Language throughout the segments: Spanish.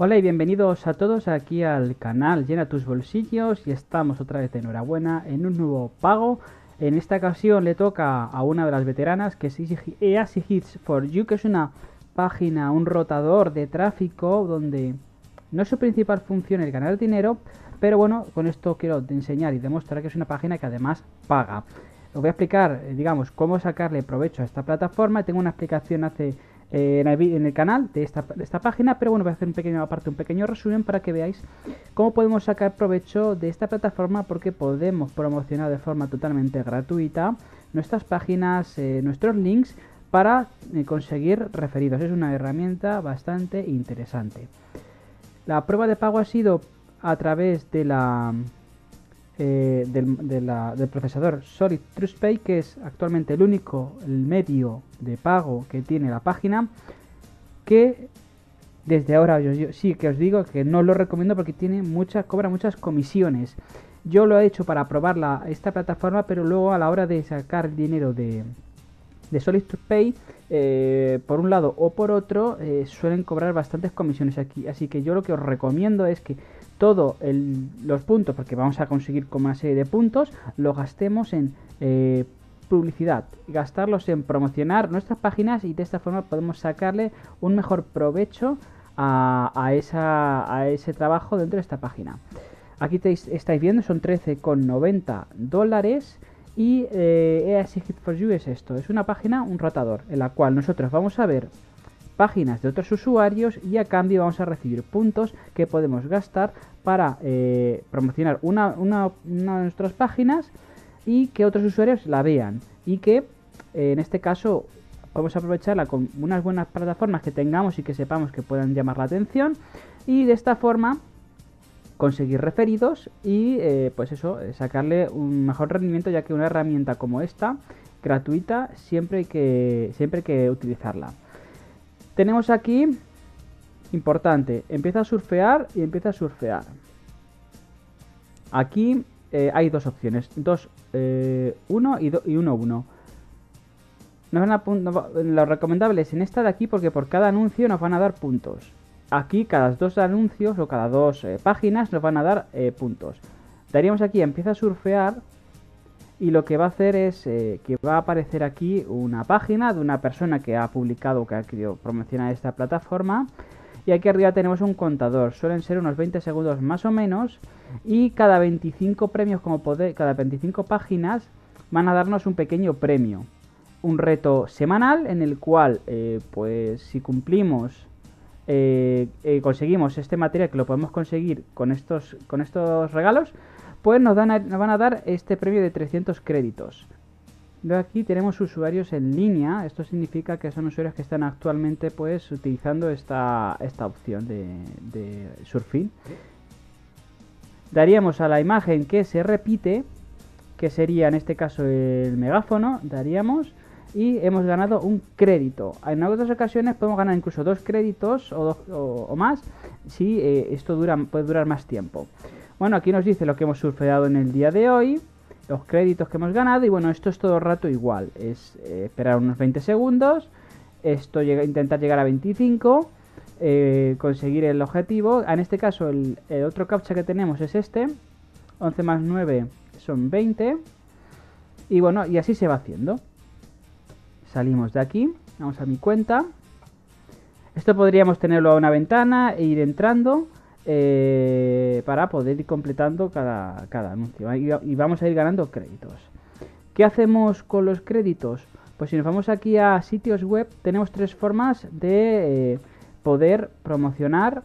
Hola y bienvenidos a todos aquí al canal Llena tus bolsillos y estamos otra vez de enhorabuena en un nuevo pago. En esta ocasión le toca a una de las veteranas que es Easy Hits for You, que es una página, un rotador de tráfico donde no es su principal función el ganar dinero, pero bueno, con esto quiero enseñar y demostrar que es una página que además paga. Os voy a explicar, eh, digamos, cómo sacarle provecho a esta plataforma. Tengo una explicación hace eh, en, el, canal de esta, página, pero bueno, voy a hacer un pequeño aparte, un pequeño resumen para que veáis cómo podemos sacar provecho de esta plataforma porque podemos promocionar de forma totalmente gratuita nuestras páginas, eh, nuestros links para eh, conseguir referidos. Es una herramienta bastante interesante. La prueba de pago ha sido a través de la eh, del, procesador Solid TrueSpace, que es actualmente el único el medio de pago que tiene la página, que desde ahora sí que os digo que no lo recomiendo porque tiene muchas, cobra muchas comisiones. Yo lo he hecho para probar esta plataforma, pero luego a la hora de sacar el dinero de, de Solid Pay, eh, por un lado o por otro, eh, suelen cobrar bastantes comisiones aquí. Así que yo lo que os recomiendo es que todos los puntos, porque vamos a conseguir como una serie de puntos, lo gastemos en eh, publicidad, gastarlos en promocionar nuestras páginas y de esta forma podemos sacarle un mejor provecho a, ese trabajo dentro de esta página. Aquí estáis viendo, son 13,90 dólares. Y eh, for You es esto, es una página, un rotador, en la cual nosotros vamos a ver páginas de otros usuarios y a cambio vamos a recibir puntos que podemos gastar para eh, promocionar una, de nuestras páginas y que otros usuarios la vean y que eh, en este caso podemos aprovecharla con unas buenas plataformas que tengamos y que sepamos que puedan llamar la atención y de esta forma conseguir referidos y eh, pues eso sacarle un mejor rendimiento ya que una herramienta como esta gratuita siempre hay que siempre hay que utilizarla tenemos aquí, importante, empieza a surfear y empieza a surfear. Aquí eh, hay dos opciones, dos, eh, uno y, y uno, uno. Nos van lo recomendable es en esta de aquí porque por cada anuncio nos van a dar puntos. Aquí cada dos anuncios o cada dos eh, páginas nos van a dar puntos. Daríamos aquí empieza a surfear y lo que va a hacer es eh, que va a aparecer aquí una página de una persona que ha publicado, que ha querido promocionar esta plataforma. Y aquí arriba tenemos un contador, suelen ser unos 20 segundos más o menos. Y cada 25 premios, como poder, cada 25 páginas, van a darnos un pequeño premio. Un reto semanal en el cual, eh, pues si cumplimos, eh, conseguimos este material que lo podemos conseguir con estos, con estos regalos, pues nos, van a dar este premio de 300 créditos. Aquí tenemos usuarios en línea, esto significa que son usuarios que están actualmente pues utilizando esta, esta opción de, de surfing. Daríamos a la imagen que se repite, que sería en este caso el megáfono, daríamos y hemos ganado un crédito. En otras ocasiones podemos ganar incluso dos créditos o, más si eh, esto puede durar más tiempo. Bueno, aquí nos dice lo que hemos surfeado en el día de hoy, los créditos que hemos ganado y bueno, esto es todo el rato igual. Es eh, esperar unos 20 segundos, esto llega, intentar llegar a 25, eh, conseguir el objetivo. En este caso el, otro captcha que tenemos es este, 11 más 9 son 20 y bueno, y así se va haciendo. Salimos de aquí, vamos a mi cuenta. Esto podríamos tenerlo a una ventana e ir entrando eh, para poder ir completando cada, anuncio. Y, vamos a ir ganando créditos. ¿Qué hacemos con los créditos? Pues si nos vamos aquí a sitios web, tenemos tres formas de eh, poder promocionar.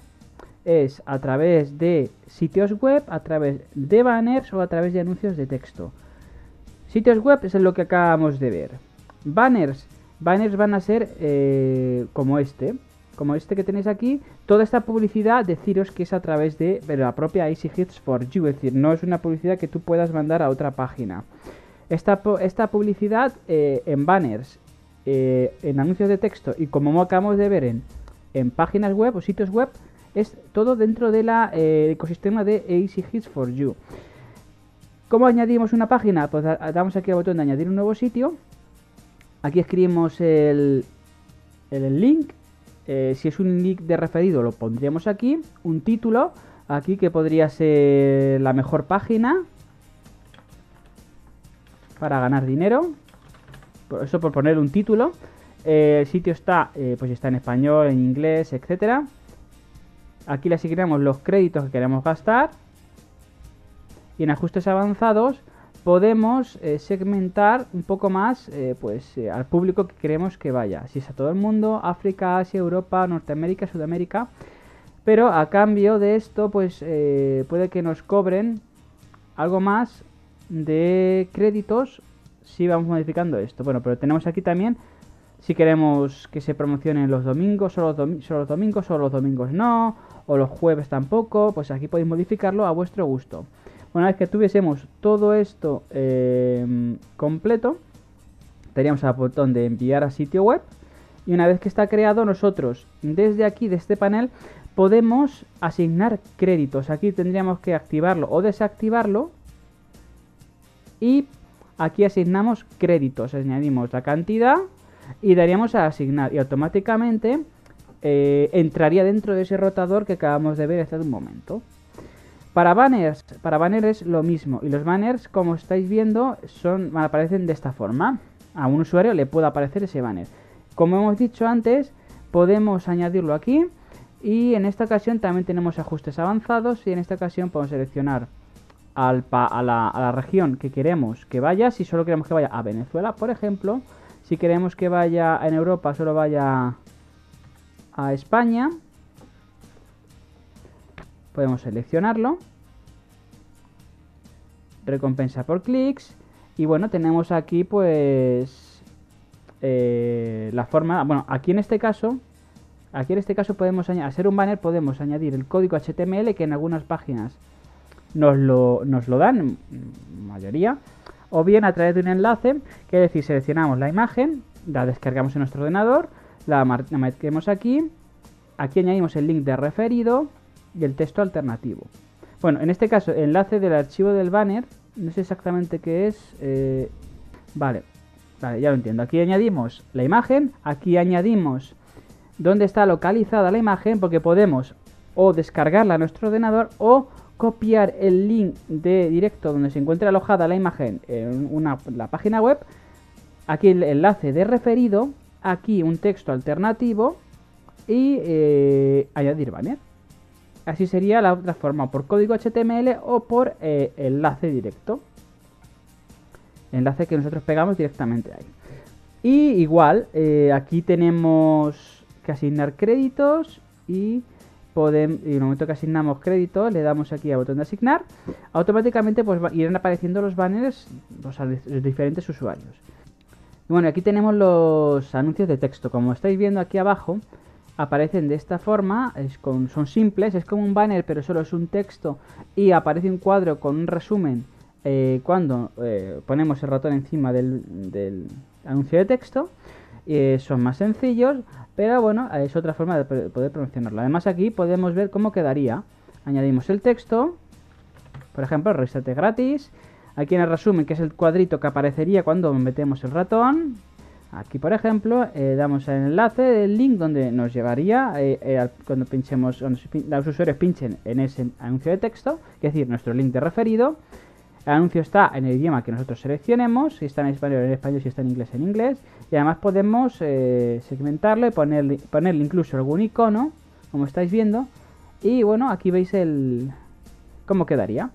Es a través de sitios web, a través de banners o a través de anuncios de texto. Sitios web es lo que acabamos de ver. Banners. Banners van a ser eh, como este como este que tenéis aquí, toda esta publicidad deciros que es a través de, la propia Easy Hits for You, es decir, no es una publicidad que tú puedas mandar a otra página. Esta, esta publicidad eh, en banners, eh, en anuncios de texto y como acabamos de ver en, en páginas web o sitios web, es todo dentro del eh, ecosistema de Easy Hits for You. ¿Cómo añadimos una página? Pues damos aquí al botón de añadir un nuevo sitio. Aquí escribimos el, el link eh, si es un link de referido lo pondríamos aquí, un título, aquí que podría ser la mejor página para ganar dinero, por eso por poner un título, eh, el sitio está, eh, pues está en español, en inglés, etcétera. Aquí le asignamos los créditos que queremos gastar. Y en ajustes avanzados podemos eh, segmentar un poco más eh, pues eh, al público que queremos que vaya. Si es a todo el mundo, África, Asia, Europa, Norteamérica, Sudamérica. Pero a cambio de esto, pues puede que nos cobren algo más de créditos si vamos modificando esto. Bueno, pero tenemos aquí también si queremos que se promocionen los domingos, solo los, solo los domingos, solo los domingos no, o los jueves tampoco, pues aquí podéis modificarlo a vuestro gusto. Una vez que tuviésemos todo esto eh, completo, daríamos al botón de enviar a sitio web. Y una vez que está creado, nosotros desde aquí, de este panel, podemos asignar créditos. Aquí tendríamos que activarlo o desactivarlo. Y aquí asignamos créditos. Añadimos la cantidad y daríamos a asignar. Y automáticamente eh, entraría dentro de ese rotador que acabamos de ver hace un momento. Para banners, para banners es lo mismo. Y los banners, como estáis viendo, aparecen de esta forma. A un usuario le puede aparecer ese banner. Como hemos dicho antes, podemos añadirlo aquí. Y en esta ocasión también tenemos ajustes avanzados. Y en esta ocasión podemos seleccionar a, la, a la región que queremos que vaya. Si solo queremos que vaya a Venezuela, por ejemplo. Si queremos que vaya en Europa, solo vaya a España podemos seleccionarlo, recompensa por clics. Y bueno, tenemos aquí pues eh, la forma, bueno, aquí en este caso, aquí en este caso podemos añadir, hacer un banner podemos añadir el código HTML que en algunas páginas nos lo, nos lo dan, mayoría, o bien a través de un enlace, que es decir, seleccionamos la imagen, la descargamos en nuestro ordenador, la, la metemos aquí, aquí añadimos el link de referido, y el texto alternativo. Bueno, en este caso, enlace del archivo del banner, no sé exactamente qué es. Eh, vale, vale, ya lo entiendo. Aquí añadimos la imagen, aquí añadimos dónde está localizada la imagen, porque podemos o descargarla a nuestro ordenador o copiar el link de directo donde se encuentra alojada la imagen en una, la página web. Aquí el enlace de referido, aquí un texto alternativo y eh, añadir banner. Así sería la otra forma, por código HTML o por eh, enlace directo. Enlace que nosotros pegamos directamente ahí. Y igual, eh, aquí tenemos que asignar créditos y podemos, en el momento que asignamos créditos, le damos aquí al botón de asignar, automáticamente pues irán apareciendo los banners a los diferentes usuarios. Y bueno, aquí tenemos los anuncios de texto. Como estáis viendo aquí abajo, aparecen de esta forma, son simples, es como un banner pero solo es un texto y aparece un cuadro con un resumen eh, cuando eh, ponemos el ratón encima del, anuncio de texto. Eh, son más sencillos, pero bueno, es otra forma de poder promocionarlo. Además aquí podemos ver cómo quedaría. Añadimos el texto, por ejemplo, resete gratis. Aquí en el resumen, que es el cuadrito que aparecería cuando metemos el ratón, Aquí, por ejemplo, eh, damos el enlace del link donde nos llevaría eh, eh, cuando pinchemos, cuando los usuarios pinchen en ese anuncio de texto, es decir, nuestro link de referido. El anuncio está en el idioma que nosotros seleccionemos, si está en español en español, si está en inglés en inglés. Y además podemos segmentarlo y ponerle, ponerle incluso algún icono, como estáis viendo. Y bueno, aquí veis el cómo quedaría.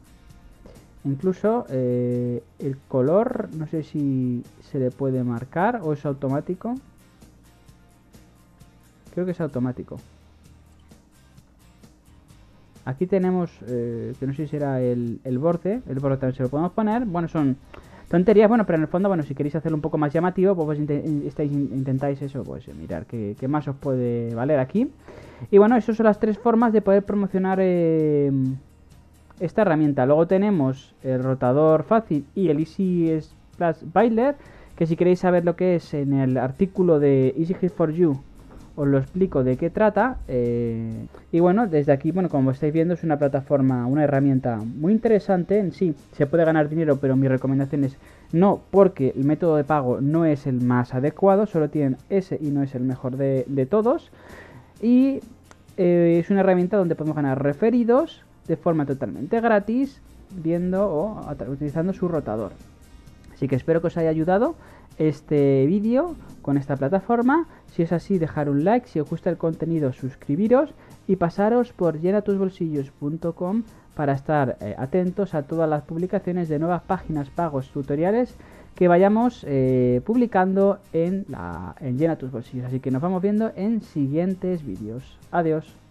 Incluso eh, el color, no sé si se le puede marcar o es automático. Creo que es automático. Aquí tenemos, eh, que no sé si será el, borde, el borde también se lo podemos poner. Bueno, son tonterías, bueno, pero en el fondo, bueno, si queréis hacerlo un poco más llamativo, pues, pues intentáis eso, pues mirar qué, más os puede valer aquí. Y bueno, esas son las tres formas de poder promocionar... Eh, esta herramienta. Luego tenemos el rotador fácil y el Easy Splash Bailer, que si queréis saber lo que es en el artículo de Easy Hit for You os lo explico de qué trata. Eh, y bueno, desde aquí, bueno, como estáis viendo, es una plataforma, una herramienta muy interesante en sí. Se puede ganar dinero, pero mi recomendación es no, porque el método de pago no es el más adecuado, solo tienen ese y no es el mejor de, todos. y eh, es una herramienta donde podemos ganar referidos de forma totalmente gratis viendo o utilizando su rotador. Así que espero que os haya ayudado este vídeo con esta plataforma. Si es así, dejar un like. Si os gusta el contenido, suscribiros y pasaros por llenatusbolsillos.com para estar eh, atentos a todas las publicaciones de nuevas páginas, pagos, tutoriales que vayamos eh, publicando en, la, en Llena bolsillos. Así que nos vamos viendo en siguientes vídeos. Adiós.